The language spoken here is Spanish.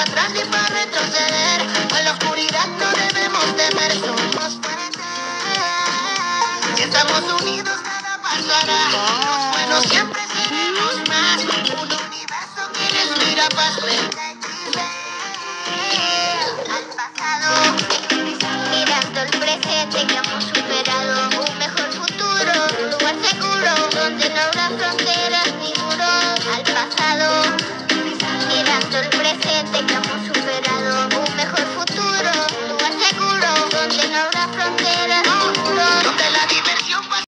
atrás ni para retroceder. A la oscuridad no debemos temer, somos fuertes. Si estamos unidos, nada pasará. Los buenos siempre seremos más. Un universo que les mira respira paz. can't think of